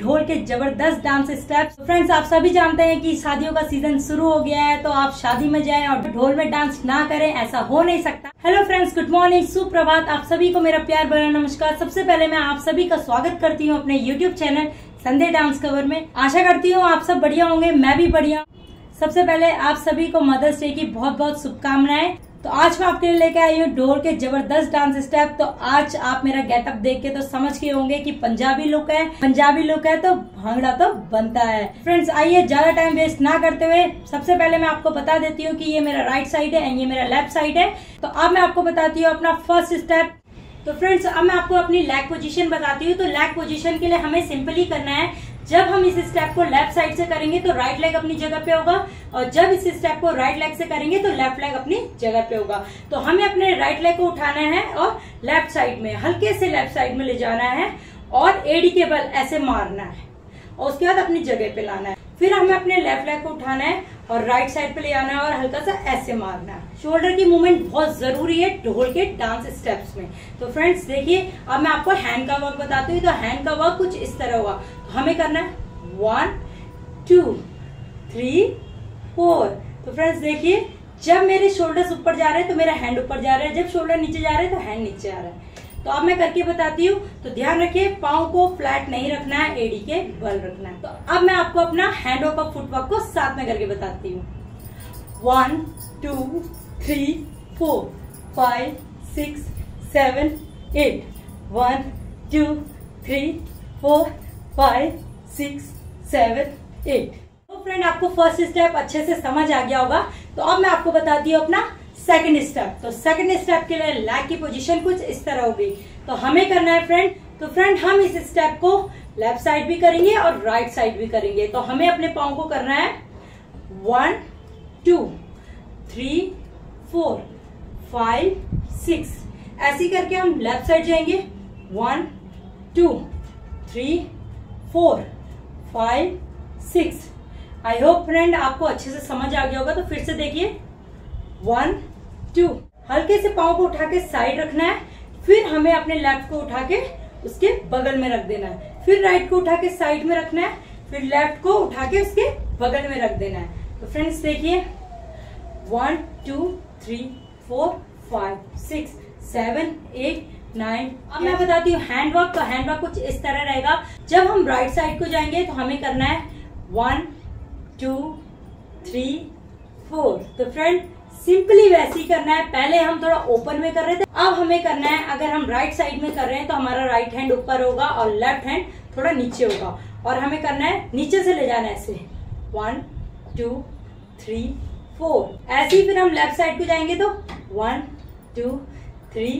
ढोल के ज़बरदस्त डांस स्टेप्स। फ्रेंड्स आप सभी जानते हैं कि शादियों का सीज़न शुरू हो गया है तो आप शादी में जाएँ और ढोल में डांस ना करें, ऐसा हो नहीं सकता। हेलो फ्रेंड्स गुड मॉर्निंग सुप्रभात। आप सभी को मेरा प्यार भरा नमस्कार। सबसे पहले मैं आप सभी का स्वागत करती हूँ अपने YouTube channel Sunday dance cover में। आशा करती हूँ आप सब बढ़िया होंगे, मैं भी बढ़िया सबसे पहले आप सभी को मदर्स डे की बहुत बहुत शुभकामनाएँ। तो आज मैं आपके लिए लेके आई हूँ डोर के ज़बरदस्त डांस स्टेप तो आज आप मेरा गेटअप देख के तो समझ के होंगे कि पंजाबी लुक है। पंजाबी लुक है तो भांगड़ा तो बनता है। फ्रेंड्स आइए ज़्यादा टाइम वेस्ट ना करते हुए सबसे पहले मैं आपको बता देती हूँ कि ये मेरा राइट साइड है एंड ये मेरा लेफ़्ट साइड है। तो अब मैं आपको बताती हूँ अपना फ़र्स्ट स्टेप तो फ्रेंड्स अब मैं आपको अपनी लेग पोजीशन बताती हूँ। तो लेग पोजीशन के लिए हमें सिंपली करना है। जब हम इस स्टेप को लेफ़्ट साइड से करेंगे तो राइट लेग अपनी जगह पे होगा और जब इस स्टेप को राइट लेग से करेंगे तो लेफ़्ट लेग अपनी जगह पे होगा। तो हमें अपने राइट लेग को उठाना है और लेफ़्ट साइड में, हल्के से लेफ़्ट साइड में ले जाना है और एडी के बल ऐसे मारना है और उसके बाद अपनी जगह पे लाना है। फिर हमें अपने लेफ़्ट लेग को उठाना है और राइट साइड पे ले आना है और हल्का सा ऐसे मारना है। शोल्डर की मूवमेंट बहुत ज़रूरी है, ढोल के डांस स्टेप्स में। तो फ्रेंड्स देखिए, अब मैं आपको हैंड का वर्क बताती हूँ। तो हैंड का वर्क कुछ इस तरह हुआ। तो हमें करना है। वन टू थ्री फोर तो फ्रेंड्स देखिए, जब मेरे शोल्डर्स ऊपर जा रहे हैं तो मेरा हैंड ऊपर जा रहा है। जब शोल्डर नीचे जा रहे हैं तो हैंड नीचे आ रहा है। तो अब मैं करके बताती हूँ तो ध्यान रखिए, पाँव को फ्लैट नहीं रखना है एडी के बल रखना है। तो अब मैं आपको अपना हैंड वर्क और फुटवर्क को साथ में करके बताती हूँ। One two three four five six seven eight one two three four five six seven eight तो फ्रेंड आपको फ़र्स्ट स्टेप अच्छे से समझ आ गया होगा। तो अब मैं आपको बताती हूँ अपना सेकंड स्टेप तो सेकंड स्टेप के लिए लैग की पोजीशन कुछ इस तरह होगी। तो हमें करना है फ्रेंड तो फ्रेंड हम इस स्टेप को लेफ़्ट साइड भी करेंगे और राइट साइड भी करेंगे। तो हमें अपने पाओ को करना है। One two three four five six ऐसी करके हम लेफ़्ट साइड जाएँगे। One two three four five six I hope friend आपको अच्छे से समझ आ गया होगा तो फिर से देखिए। वन टू, हल्के से पाँव को उठा के साइड रखना है, फिर हमें अपने लेफ़्ट को उठा के उसके बगल में रख देना है। फिर राइट को उठा के साइड में रखना है, फिर लेफ़्ट को उठा के उसके बगल में रख देना है। तो फ्रेंड्स देखिए। One two three four five six seven eight nine अब मैं बताती हूँ हैंड वर्क तो हैंड वर्क कुछ इस तरह रहेगा। जब हम राइट साइड को जाएँगे तो हमें करना है। वन टू थ्री फोर तो फ्रेंड सिंपली वैसे ही करना है। पहले हम थोड़ा ओपन में कर रहे थे, अब हमें करना है। अगर हम राइट साइड में कर रहे हैं तो हमारा राइट हैंड ऊपर होगा और लेफ़्ट हैंड थोड़ा नीचे होगा। और हमें करना है, नीचे से ले जाना है ऐसे वन टू थ्री फोर ऐसे ही फिर हम लेफ़्ट साइड को जाएँगे तो वन टू थ्री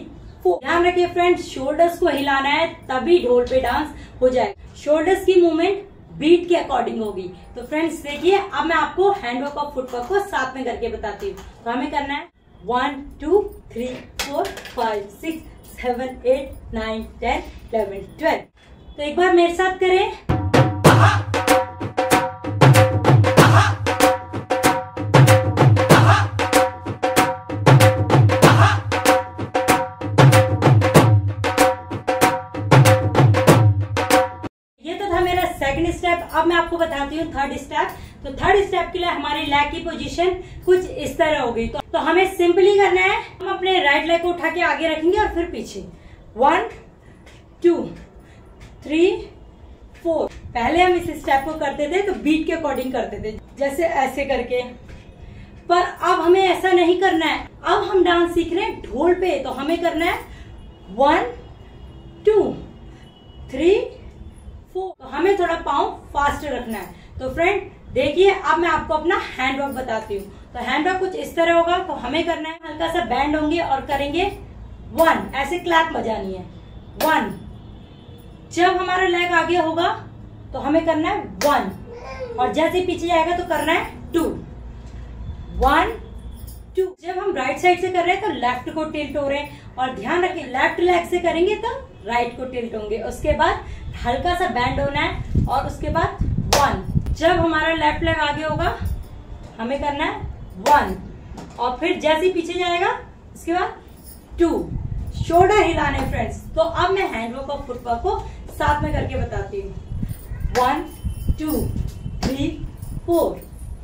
फोर ध्यान रखिए फ्रेंड्स शोल्डर्स को हिलाना है, तभी ढोल पे डांस हो जाए शोल्डर्स की मूवमेंट बीट के अकॉर्डिंग होगी। तो फ्रेंड्स देखिए, अब मैं आपको हैंडवर्क और फुटवर्क को साथ में करके बताती हूँ। तो हमें करना है। One two three four five six seven eight nine ten eleven twelve तो एक बार मेरे साथ करें। स्टेप के लिए हमारी लेग की पोजीशन कुछ इस तरह होगी। तो, तो हमें सिंपली करना है हम अपने राइट लेग को उठा के आगे रखेंगे और फिर पीछे। वन टू थ्री फोर पहले हम इस स्टेप को करते थे तो बीट के अकॉर्डिंग करते थे जैसे ऐसे करके। पर अब हमें ऐसा नहीं करना है। अब हम डांस सीख रहे हैं ढोल पे तो हमें करना है वन टू थ्री फोर तो हमें थोड़ा पाँव फास्ट रखना है। तो फ्रेंड देखिए, अब मैं आपको अपना हैंड वर्क बताती हूँ। तो हैंड वर्क कुछ इस तरह होगा तो हमें करना है, हल्का सा बैंड होंगे और करेंगे वन ऐसे क्लैप बजानी है। वन जब हमारा लेग आगे होगा तो हमें करना है वन और जैसे पीछे जाएगा तो करना है टू वन टू जब हम राइट साइड से कर रहे हैं तो लेफ़्ट को टिल्ट हो रहे हैं। और ध्यान रखें लेफ़्ट लेग से करेंगे तो राइट को टिल्ट होंगे। उसके बाद हल्का सा बैंड होना है और उसके बाद जब हमारा लेफ़्ट लेग आगे होगा, हमें करना है वन और फिर जैसे ही पीछे जाएगा, उसके बाद टू शोल्डर हिलाने फ्रेंड्स तो अब मैं हैंडवर्क और फुटवर्क को साथ में करके बताती हूँ. One two three four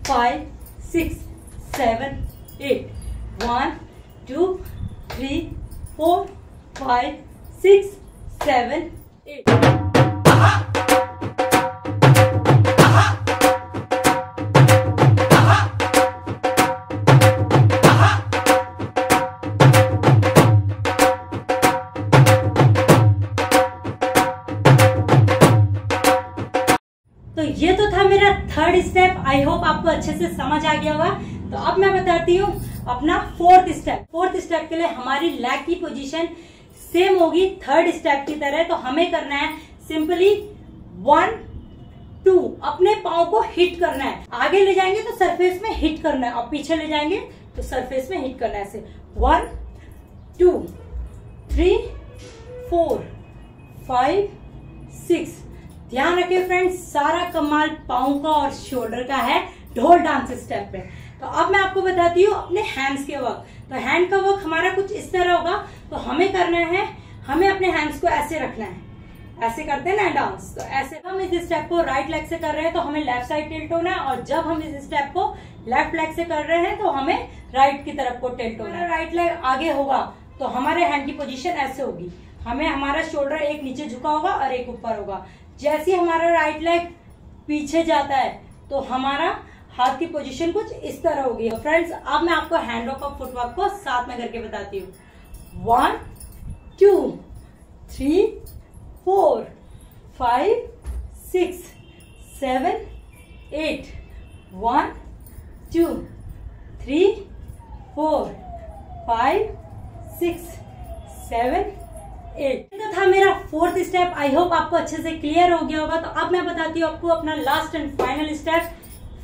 five six seven eight one two three four five six seven eight third step I hope आपको अच्छे से समझ आ गया होगा। तो अब मैं बताती हूँ अपना फोर्थ स्टेप फोर्थ स्टेप के लिए हमारी लेग की पोजीशन सेम होगी थर्ड स्टेप की तरह। तो हमें करना है सिंपली वन टू अपने पाओ को हिट करना है। आगे ले जाएँगे तो सरफेस में हिट करना है। और पीछे ले जाएँगे तो सरफेस में हिट करना है ऐसे। One two three four five six ध्यान रखिए फ्रेंड्स सारा कमाल पाओ का और शोल्डर का है, ढोल डांस स्टेप पे। तो अब मैं आपको बताती हूँ अपने हैंड्स के वर्क तो हैंड का वर्क हमारा कुछ इस तरह होगा तो हमें करना है, हमें अपने हैंड्स को ऐसे रखना है। ऐसे करते हैं ना डांस तो ऐसे। हम इस स्टेप को राइट लेग से कर रहे हैं तो हमें लेफ़्ट साइड टिल्ट होना है, और जब हम इस स्टेप को लेफ़्ट लेग से कर रहे हैं तो हमें राइट की तरफ़ को टिल्ट होना है। राइट लेग आगे होगा तो हमारे हैंड की पोजीशन ऐसे होगी। हमें, हमारा शोल्डर एक नीचे झुका होगा और एक ऊपर होगा। जैसे हमारा राइट लेग पीछे जाता है तो हमारा हाथ की पोजीशन कुछ इस तरह होगी। फ्रेंड्स अब मैं आपको हैंड वर्क और फुटवर्क को साथ में करके बताती हूँ। One two three four five six seven eight one two three four five six seven eight तो था मेरा फोर्थ स्टेप आई होप आपको अच्छे से क्लियर हो गया होगा। तो अब मैं बताती हूँ आपको अपना last and final step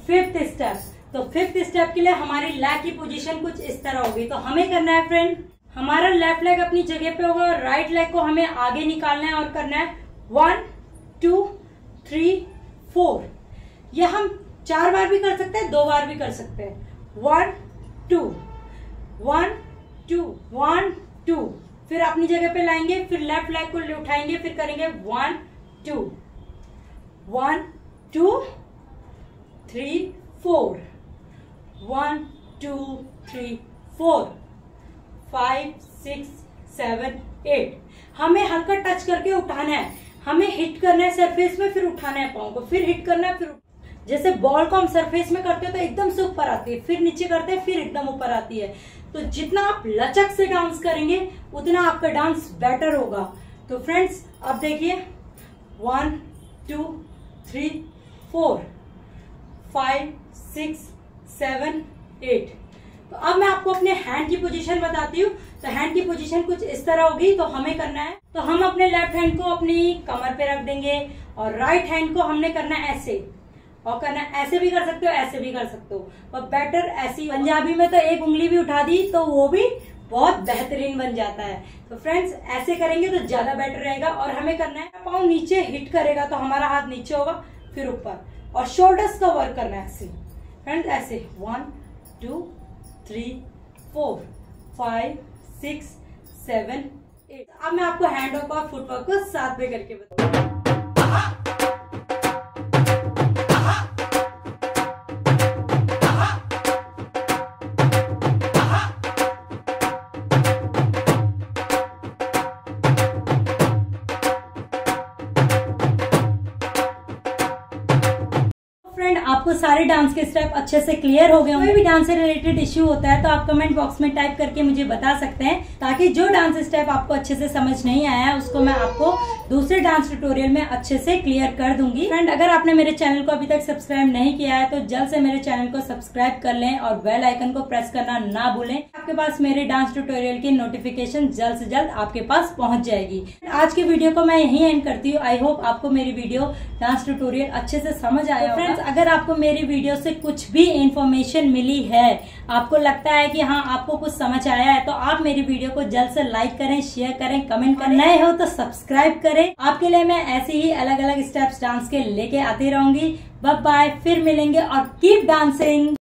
fifth step तो फिफ्थ स्टेप के लिए हमारी लेग की पोजीशन कुछ इस तरह होगी। तो हमें करना है फ्रेंड हमारा लेफ़्ट लेग अपनी जगह पे होगा और राइट लेग को हमें आगे निकालना है और करना है वन टू थ्री फोर ये हम चार बार भी कर सकते हैं, दो बार भी कर सकते हैं। One two one two one two फिर अपनी जगह पे लाएँगे, फिर लेफ़्ट लेग को उठाएँगे, फिर करेंगे one two one two three four one two three four five six seven eight हमें हल्का टच करके उठाना है। हमें हिट करना है सरफेस में, फिर उठाना है पाओ को। फिर हिट करना है, फिर जैसे बॉल को हम सरफेस में करते हैं तो एकदम से ऊपर आती है। फिर नीचे करते हैं, फिर एकदम ऊपर आती है। तो जितना आप लचक से डांस करेंगे, उतना आपका डांस बेटर होगा। तो फ्रेंड्स अब देखिए। One two three four five six seven eight तो अब मैं आपको अपने हैंड की पोजीशन बताती हूँ। तो हैंड की पोजीशन कुछ इस तरह होगी तो हमें करना है। तो हम अपने लेफ़्ट हैंड को अपनी कमर पे रख देंगे और राइट हैंड को हमने करना है ऐसे। और करना, ऐसे भी कर सकते हो, ऐसे भी कर सकते हो। और बेटर ऐसी पंजाबी में तो एक उंगली भी उठा दी तो वो भी बहुत बेहतरीन बन जाता है। तो फ्रेंड्स ऐसे करेंगे तो ज़्यादा बेटर रहेगा और हमें करना है, पाँव नीचे हिट करेगा तो हमारा हाथ नीचे होगा, फिर ऊपर। और शोल्डर्स का वर्क करना है, ऐसे। फ्रेंड्स ऐसे। One two three four five six seven eight अब मैं आपको हैंड वर्क और फुटवर्क को साथ में करके बताऊँ। आपको सारे डांस के स्टेप अच्छे से क्लियर हो गए कोई भी डांस से रिलेटेड इश्यू होता है तो आप कमेंट बॉक्स में टाइप करके मुझे बता सकते हैं ताकि जो डांस स्टेप आपको अच्छे से समझ नहीं आया है उसको मैं आपको दूसरे डांस ट्यूटोरियल में अच्छे से क्लियर कर दूँगी। फ्रेंड अगर आपने मेरे चैनल को अभी तक सब्सक्राइब नहीं किया है तो जल्द से मेरे चैनल को सब्सक्राइब कर लें और बेल आइकन को प्रेस करना ना भूलें। आपके पास मेरे डांस ट्यूटोरियल की नोटिफिकेशन जल्द से जल्द आपके पास पहुँच जाएगी। आज की वीडियो को मैं यही एंड करती हूँ। आई होप आपको मेरी वीडियो डांस ट्यूटोरियल अच्छे से समझ आया फ्रेंड्स अगर आपको मेरी वीडियो से कुछ भी इन्फॉर्मेशन मिली है आपको लगता है कि हाँ आपको कुछ समझ आया है तो आप मेरी वीडियो को जल्द से लाइक करें शेयर करें कमेंट करें। नए हो तो सब्सक्राइब करें। आपके लिए मैं ऐसे ही अलग अलग स्टेप्स डांस के लेके आती रहूँगी। बाय फिर मिलेंगे और कीप डांसिंग